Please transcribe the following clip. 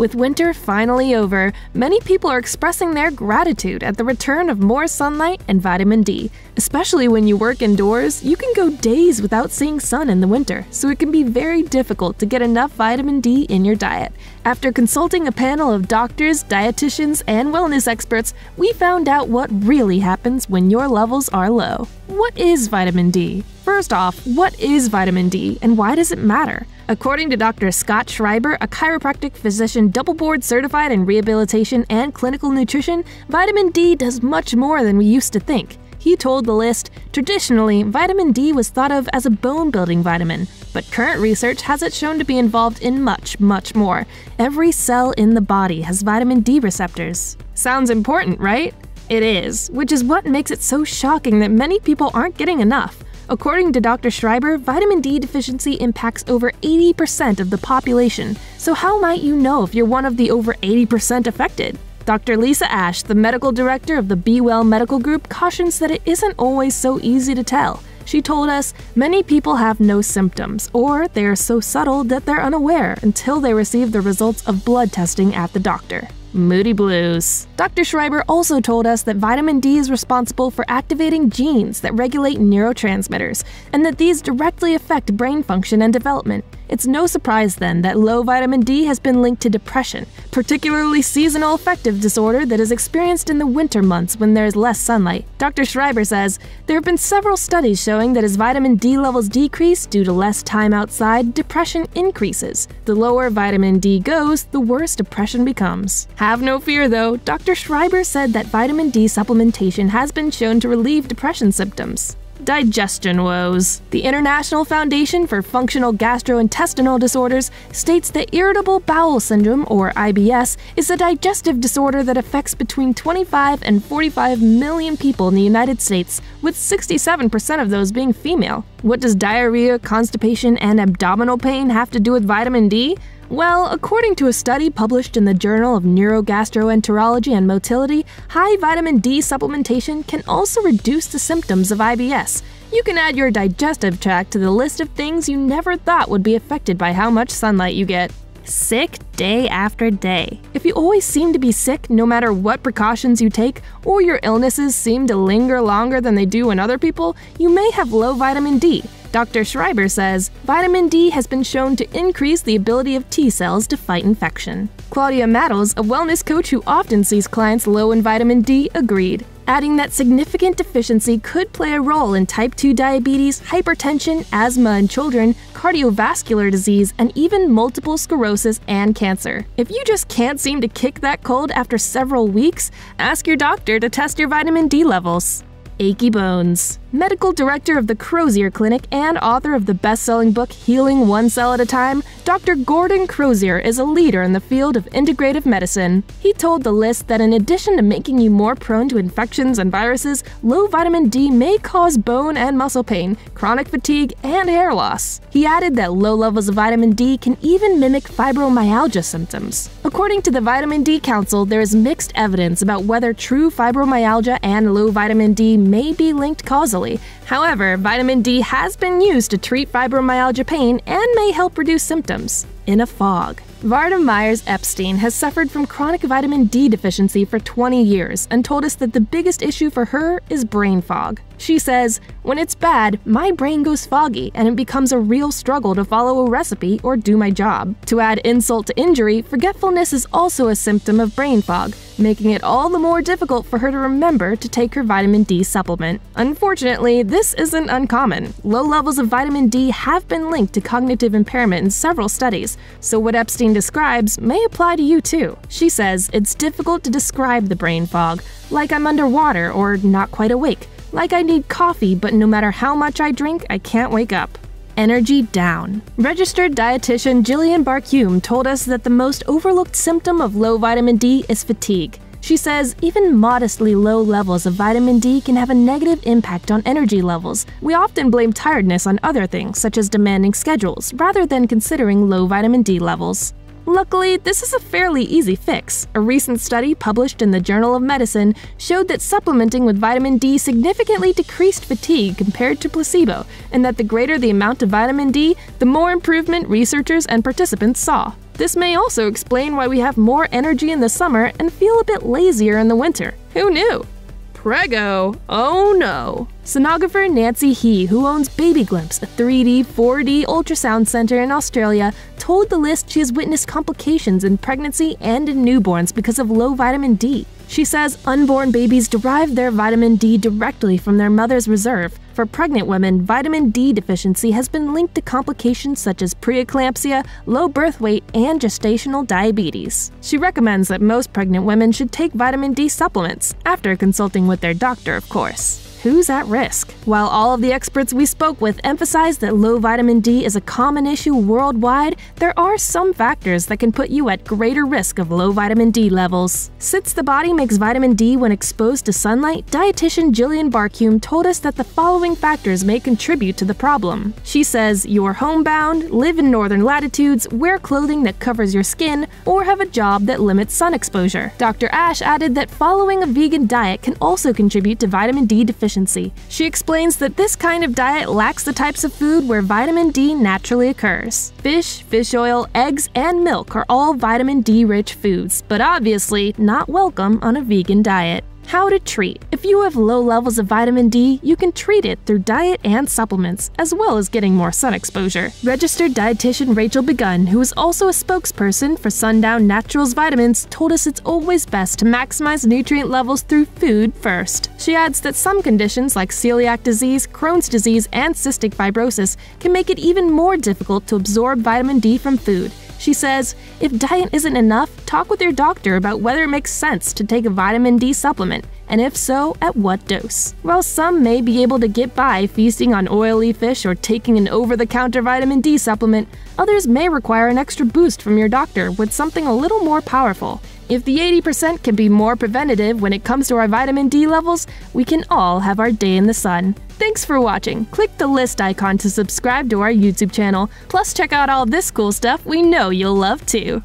With winter finally over, many people are expressing their gratitude at the return of more sunlight and vitamin D. Especially when you work indoors, you can go days without seeing sun in the winter, so it can be very difficult to get enough vitamin D in your diet. After consulting a panel of doctors, dietitians, and wellness experts, we found out what really happens when your levels are low. What is vitamin D? First off, what is vitamin D and why does it matter? According to Dr. Scott Schreiber, a chiropractic physician double board certified in rehabilitation and clinical nutrition, vitamin D does much more than we used to think. He told the list, traditionally, vitamin D was thought of as a bone building vitamin, but current research has it shown to be involved in much, much more. Every cell in the body has vitamin D receptors. Sounds important, right? It is, which is what makes it so shocking that many people aren't getting enough. According to Dr. Schreiber, vitamin D deficiency impacts over 80% of the population, so how might you know if you're one of the over 80% affected? Dr. Lisa Ash, the medical director of the Be Well Medical Group, cautions that it isn't always so easy to tell. She told us many people have no symptoms, or they are so subtle that they're unaware until they receive the results of blood testing at the doctor. Moody Blues. Dr. Schreiber also told us that vitamin D is responsible for activating genes that regulate neurotransmitters, and that these directly affect brain function and development. It's no surprise then that low vitamin D has been linked to depression, particularly seasonal affective disorder that is experienced in the winter months when there is less sunlight. Dr. Schreiber says there have been several studies showing that as vitamin D levels decrease due to less time outside, depression increases. The lower vitamin D goes, the worse depression becomes. Have no fear though, Dr. Schreiber said that vitamin D supplementation has been shown to relieve depression symptoms digestion woes. The International Foundation for Functional Gastrointestinal Disorders states that irritable bowel syndrome, or IBS, is a digestive disorder that affects between 25 and 45 million people in the United States, with 67% of those being female. What does diarrhea, constipation, and abdominal pain have to do with vitamin D? Well, according to a study published in the Journal of Neurogastroenterology and Motility, high vitamin D supplementation can also reduce the symptoms of IBS. You can add your digestive tract to the list of things you never thought would be affected by how much sunlight you get. Sick day after day. If you always seem to be sick no matter what precautions you take, or your illnesses seem to linger longer than they do in other people, you may have low vitamin D. Dr. Schreiber says vitamin D has been shown to increase the ability of T cells to fight infection. Claudia Mattles, a wellness coach who often sees clients low in vitamin D, agreed, adding that significant deficiency could play a role in type 2 diabetes, hypertension, asthma in children, cardiovascular disease, and even multiple sclerosis and cancer. If you just can't seem to kick that cold after several weeks, ask your doctor to test your vitamin D levels. Achy Bones. Medical director of the Crozier Clinic and author of the best selling book Healing One Cell at a Time, Dr. Gordon Crozier is a leader in the field of integrative medicine. He told the list that in addition to making you more prone to infections and viruses, low vitamin D may cause bone and muscle pain, chronic fatigue, and hair loss. He added that low levels of vitamin D can even mimic fibromyalgia symptoms. According to the Vitamin D Council, there is mixed evidence about whether true fibromyalgia and low vitamin D may be linked causally. However, vitamin D has been used to treat fibromyalgia pain and may help reduce symptoms. In a fog. Varda Myers Epstein has suffered from chronic vitamin D deficiency for 20 years and told us that the biggest issue for her is brain fog. She says, When it's bad, my brain goes foggy and it becomes a real struggle to follow a recipe or do my job. To add insult to injury, forgetfulness is also a symptom of brain fog, making it all the more difficult for her to remember to take her vitamin D supplement. Unfortunately, this isn't uncommon. Low levels of vitamin D have been linked to cognitive impairment in several studies, so what Epstein describes may apply to you too. She says it's difficult to describe the brain fog, like I'm underwater or not quite awake. Like I need coffee, but no matter how much I drink, I can't wake up. Energy down. Registered dietitian Jillian Barkhume told us that the most overlooked symptom of low vitamin D is fatigue. She says even modestly low levels of vitamin D can have a negative impact on energy levels. We often blame tiredness on other things, such as demanding schedules, rather than considering low vitamin D levels. Luckily, this is a fairly easy fix. A recent study published in the Journal of Medicine showed that supplementing with vitamin D significantly decreased fatigue compared to placebo, and that the greater the amount of vitamin D, the more improvement researchers and participants saw. This may also explain why we have more energy in the summer and feel a bit lazier in the winter. Who knew? Preggo. Oh no. Sonographer Nancy He, who owns Baby Glimpse, a 3D, 4D ultrasound center in Australia, told the list she has witnessed complications in pregnancy and in newborns because of low vitamin D. She says unborn babies derive their vitamin D directly from their mother's reserve. For pregnant women, vitamin D deficiency has been linked to complications such as preeclampsia, low birth weight, and gestational diabetes. She recommends that most pregnant women should take vitamin D supplements, after consulting with their doctor, of course who's at risk. While all of the experts we spoke with emphasize that low vitamin D is a common issue worldwide, there are some factors that can put you at greater risk of low vitamin D levels. Since the body makes vitamin D when exposed to sunlight, dietitian Jillian Barkume told us that the following factors may contribute to the problem. She says you're homebound, live in northern latitudes, wear clothing that covers your skin, or have a job that limits sun exposure. Dr. Ash added that following a vegan diet can also contribute to vitamin D deficiency deficiency. She explains that this kind of diet lacks the types of food where vitamin D naturally occurs. Fish, fish oil, eggs, and milk are all vitamin D rich foods, but obviously not welcome on a vegan diet. How to treat. If you have low levels of vitamin D, you can treat it through diet and supplements, as well as getting more sun exposure. Registered dietitian Rachel Begun, who is also a spokesperson for Sundown Naturals Vitamins, told us it's always best to maximize nutrient levels through food first. She adds that some conditions like celiac disease, Crohn's disease, and cystic fibrosis can make it even more difficult to absorb vitamin D from food. She says, if diet isn't enough, talk with your doctor about whether it makes sense to take a vitamin D supplement, and if so, at what dose. While some may be able to get by feasting on oily fish or taking an over the counter vitamin D supplement, others may require an extra boost from your doctor with something a little more powerful. If the 80% can be more preventative when it comes to our vitamin D levels, we can all have our day in the sun. Thanks for watching. Click the list icon to subscribe to our YouTube channel. Plus, check out all this cool stuff we know you'll love too.